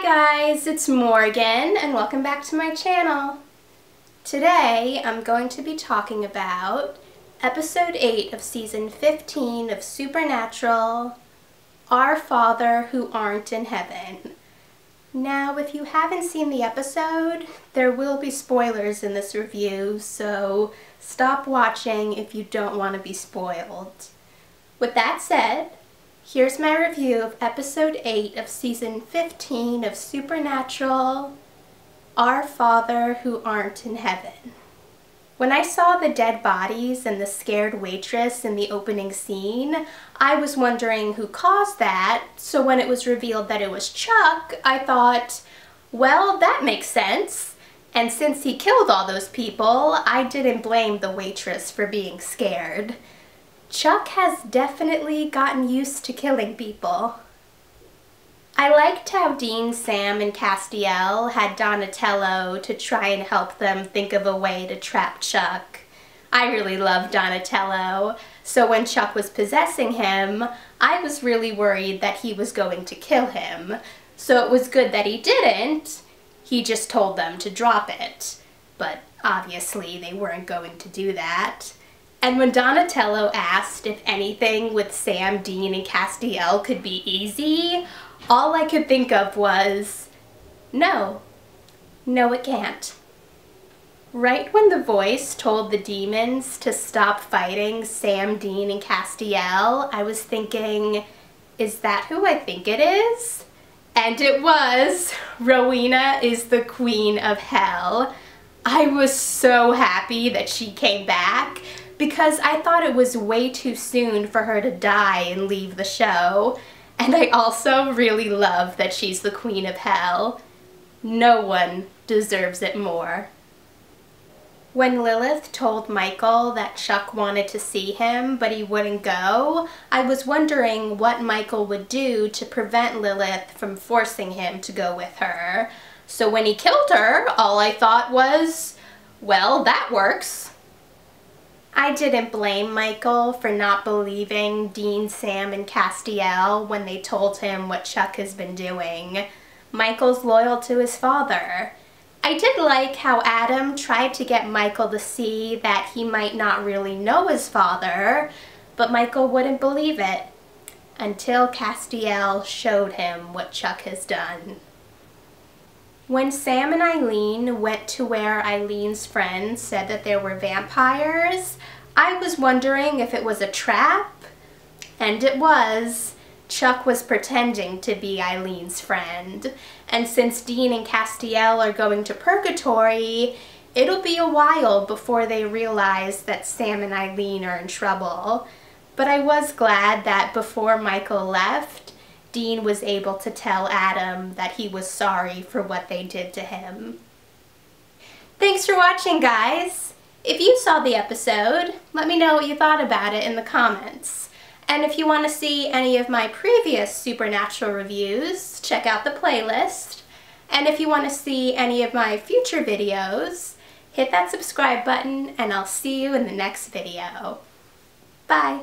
Hi guys, it's Morgan and welcome back to my channel. Today I'm going to be talking about episode 8 of season 15 of Supernatural, Our Father Who Aren't in Heaven. Now if you haven't seen the episode, there will be spoilers in this review, so stop watching if you don't want to be spoiled. With that said, Here's my review of episode 8 of season 15 of Supernatural, Our Father Who Aren't in Heaven. When I saw the dead bodies and the scared waitress in the opening scene, I was wondering who caused that, so when it was revealed that it was Chuck, I thought, well, that makes sense. And since he killed all those people, I didn't blame the waitress for being scared. Chuck has definitely gotten used to killing people. I liked how Dean, Sam, and Castiel had Donatello to try and help them think of a way to trap Chuck. I really love Donatello, so when Chuck was possessing him, I was really worried that he was going to kill him. So it was good that he didn't, he just told them to drop it. But obviously they weren't going to do that. And when Donatello asked if anything with Sam, Dean, and Castiel could be easy, all I could think of was, no, no it can't. Right when the voice told the demons to stop fighting Sam, Dean, and Castiel, I was thinking, is that who I think it is? And it was. Rowena is the queen of hell. I was so happy that she came back because I thought it was way too soon for her to die and leave the show. And I also really love that she's the queen of hell. No one deserves it more. When Lilith told Michael that Chuck wanted to see him but he wouldn't go, I was wondering what Michael would do to prevent Lilith from forcing him to go with her. So when he killed her, all I thought was, well, that works. I didn't blame Michael for not believing Dean, Sam, and Castiel when they told him what Chuck has been doing. Michael's loyal to his father. I did like how Adam tried to get Michael to see that he might not really know his father, but Michael wouldn't believe it until Castiel showed him what Chuck has done. When Sam and Eileen went to where Eileen's friend said that there were vampires, I was wondering if it was a trap, and it was. Chuck was pretending to be Eileen's friend, and since Dean and Castiel are going to Purgatory, it'll be a while before they realize that Sam and Eileen are in trouble. But I was glad that before Michael left, Dean was able to tell Adam that he was sorry for what they did to him. Thanks for watching, guys! If you saw the episode, let me know what you thought about it in the comments. And if you want to see any of my previous Supernatural reviews, check out the playlist. And if you want to see any of my future videos, hit that subscribe button and I'll see you in the next video. Bye!